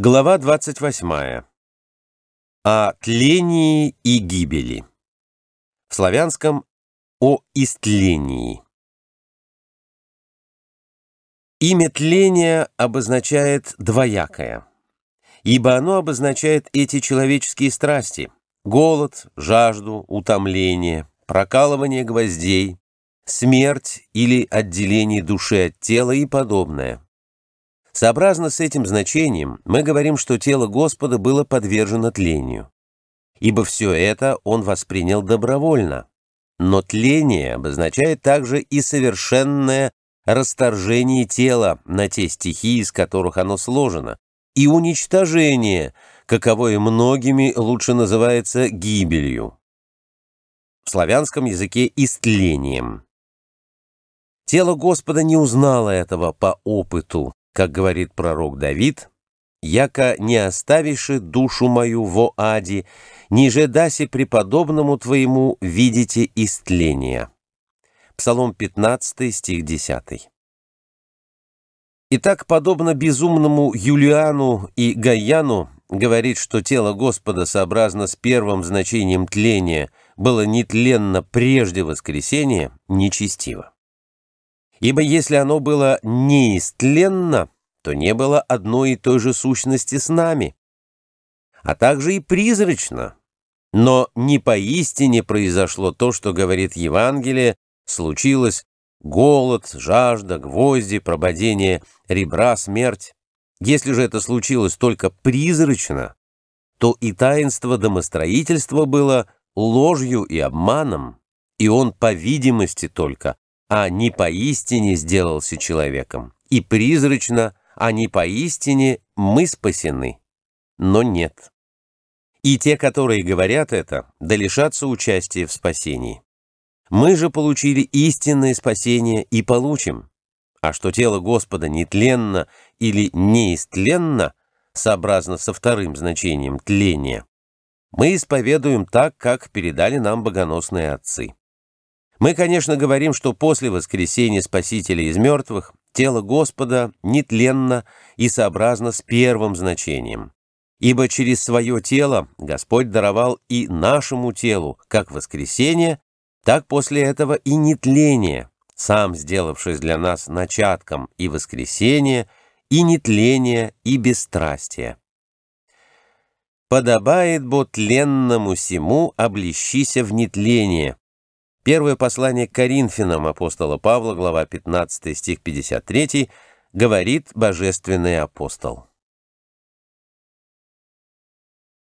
Глава 28. О тлении и гибели. В славянском о истлении. Имя тления обозначает двоякое, ибо оно обозначает эти человеческие страсти – голод, жажду, утомление, прокалывание гвоздей, смерть или отделение души от тела и подобное – Сообразно с этим значением мы говорим, что тело Господа было подвержено тлению. Ибо все это он воспринял добровольно. Но тление обозначает также и совершенное расторжение тела на те стихии, из которых оно сложено, и уничтожение, каковое многими лучше называется гибелью. В славянском языке истлением. Тело Господа не узнало этого по опыту, как говорит пророк Давид, «Яко не оставиши душу мою во аде, ниже даси преподобному твоему видите истления». Псалом 15, стих 10. Итак, подобно безумному Юлиану и Гаяну, говорит, что тело Господа, сообразно с первым значением тления, было нетленно прежде воскресения, нечестиво. Ибо если оно было неистленно, то не было одной и той же сущности с нами, а также и призрачно. Но не поистине произошло то, что говорит Евангелие, случилось голод, жажда, гвозди, прободение ребра, смерть. Если же это случилось только призрачно, то и таинство домостроительства было ложью и обманом, и он, по видимости только, а не поистине сделался человеком, и призрачно, а не поистине мы спасены. Но нет. И те, которые говорят это, да лишатся участия в спасении. Мы же получили истинное спасение и получим. А что тело Господа нетленно или неистленно, сообразно со вторым значением тления, мы исповедуем так, как передали нам богоносные отцы. Мы, конечно, говорим, что после воскресения Спасителя из мертвых тело Господа нетленно и сообразно с первым значением. Ибо через свое тело Господь даровал и нашему телу как воскресение, так после этого и нетление, сам сделавшись для нас начатком и воскресения, и нетления, и бесстрастия. «Подобает бо тленному сему облещися в нетление, Первое послание к Коринфянам апостола Павла, глава 15, стих 53, говорит божественный апостол.